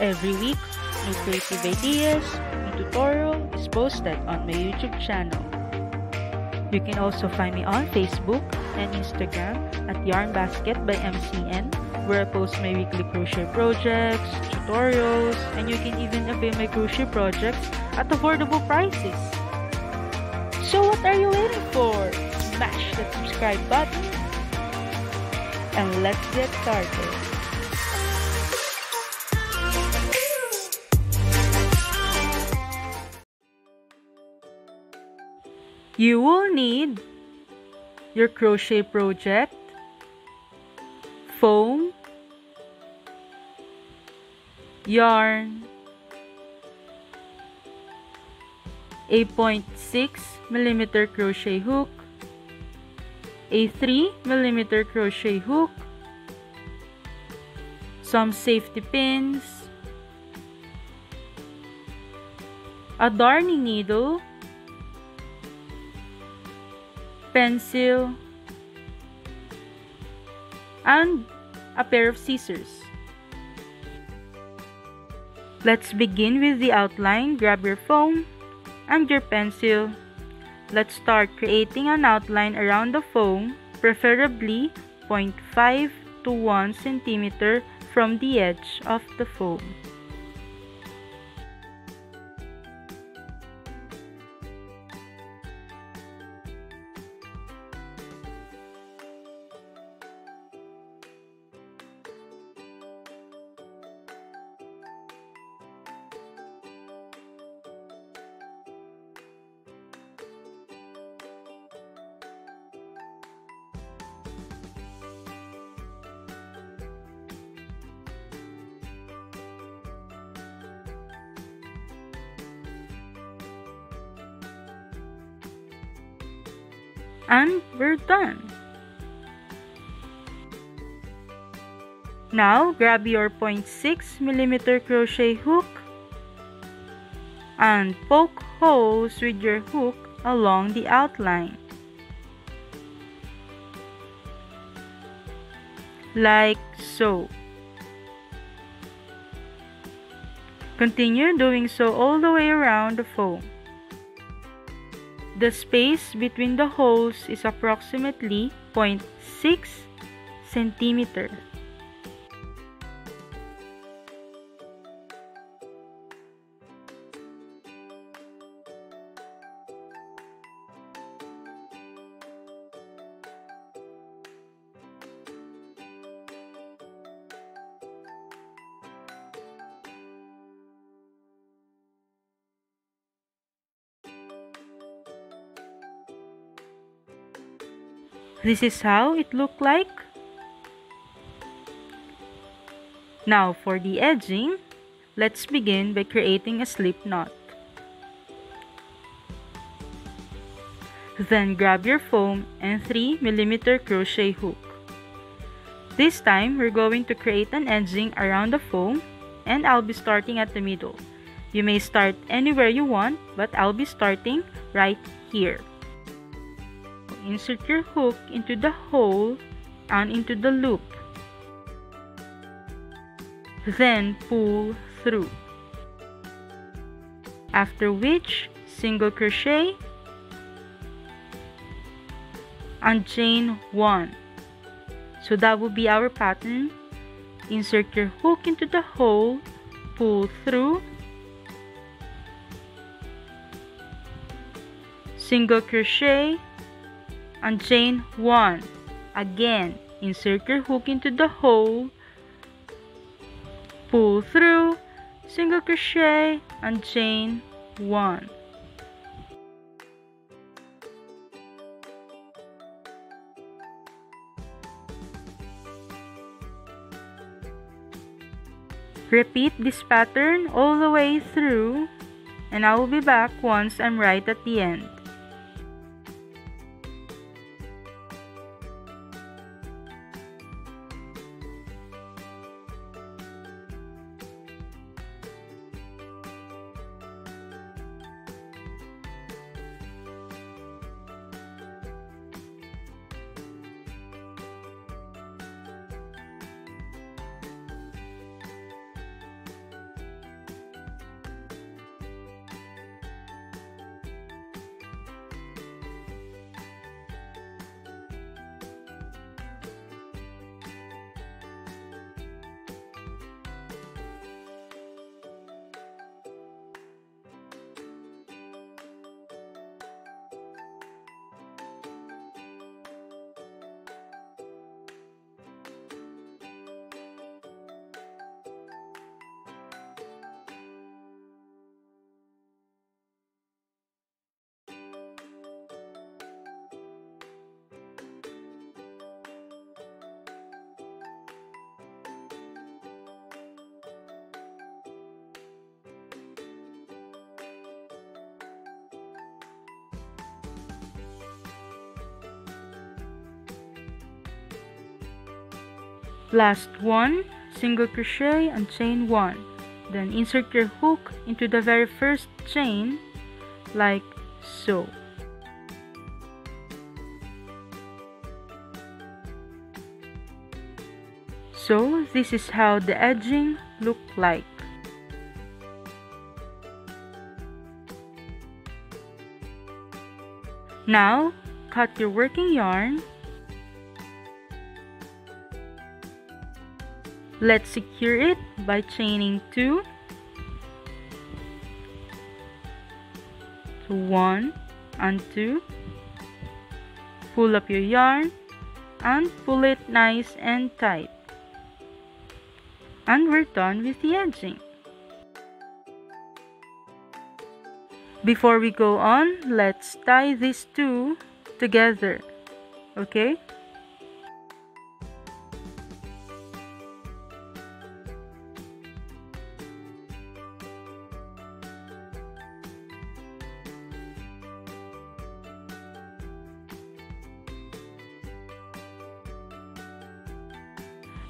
Every week, new creative ideas, new tutorial is posted on my YouTube channel. You can also find me on Facebook and Instagram at Yarn Basket by MCN where I post my weekly crochet projects, tutorials, and you can even avail my crochet projects at affordable prices. So what are you waiting for? Smash that subscribe button and let's get started. You will need your crochet project, foam, yarn, a 0.6 millimeter crochet hook, a 3 millimeter crochet hook, some safety pins, a darning needle, pencil, and a pair of scissors. Let's begin with the outline. Grab your foam and your pencil. Let's start creating an outline around the foam, preferably 0.5 to 1 centimeter from the edge of the foam. And we're done. Now, grab your 0.6 millimeter crochet hook and poke holes with your hook along the outline. Like so. Continue doing so all the way around the foam. The space between the holes is approximately 0.6 centimeter. This is how it looked like. Now for the edging, let's begin by creating a slip knot. Then grab your foam and 3 mm crochet hook. This time, we're going to create an edging around the foam and I'll be starting at the middle. You may start anywhere you want, but I'll be starting right here insert your hook into the hole and into the loop. Then pull through. After which, single crochet and chain 1. So that will be our pattern. Insert your hook into the hole, pull through, single crochet and chain 1. Again, insert your hook into the hole, pull through, single crochet, and chain 1. Repeat this pattern all the way through and I will be back once I'm right at the end. Last one single crochet and chain one. Then insert your hook into the very first chain like so. So this is how the edging look like. Now cut your working yarn Let's secure it by chaining two to one and two. Pull up your yarn and pull it nice and tight. And we're done with the edging. Before we go on, let's tie these two together. Okay?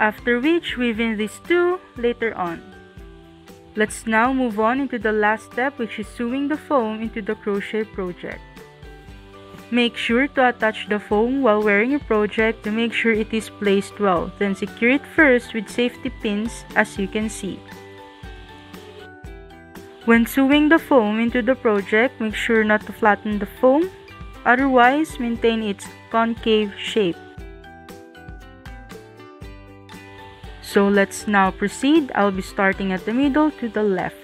After which weave in these two later on. Let's now move on into the last step which is sewing the foam into the crochet project. Make sure to attach the foam while wearing your project to make sure it is placed well, then secure it first with safety pins as you can see. When sewing the foam into the project, make sure not to flatten the foam, otherwise maintain its concave shape. So let's now proceed. I'll be starting at the middle to the left.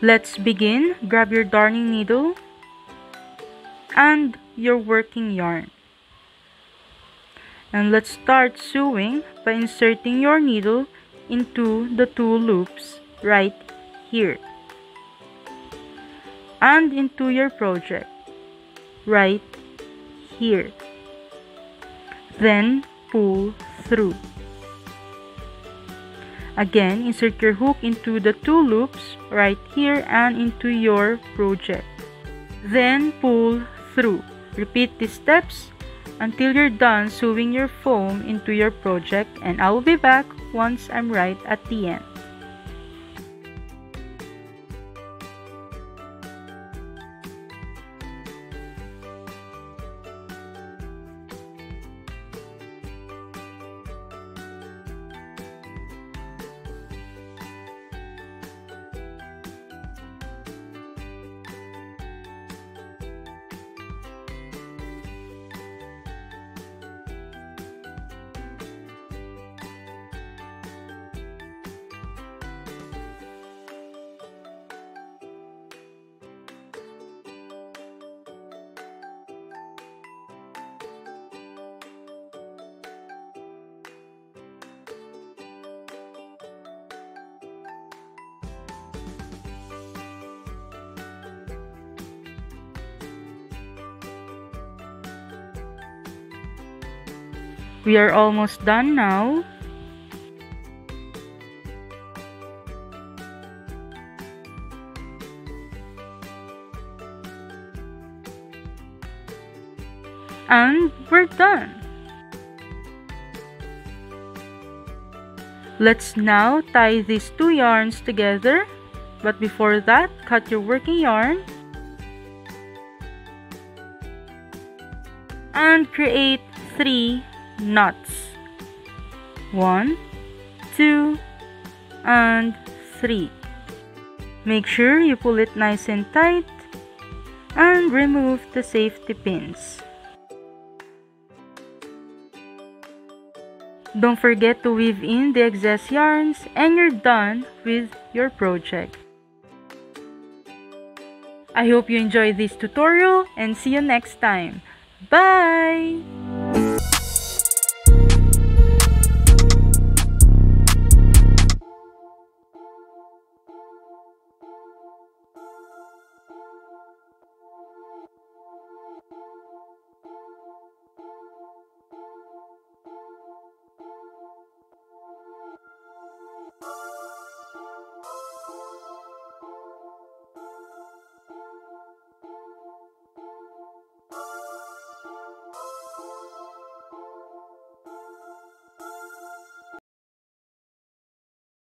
Let's begin. Grab your darning needle and your working yarn. And let's start sewing by inserting your needle into the two loops right here and into your project. Right here. Then pull through. Again insert your hook into the two loops right here and into your project. Then pull through. Repeat these steps until you're done sewing your foam into your project and I will be back once I'm right at the end We are almost done now. And we're done. Let's now tie these two yarns together. But before that, cut your working yarn and create three knots. One, two, and three. Make sure you pull it nice and tight and remove the safety pins. Don't forget to weave in the excess yarns and you're done with your project. I hope you enjoyed this tutorial and see you next time. Bye!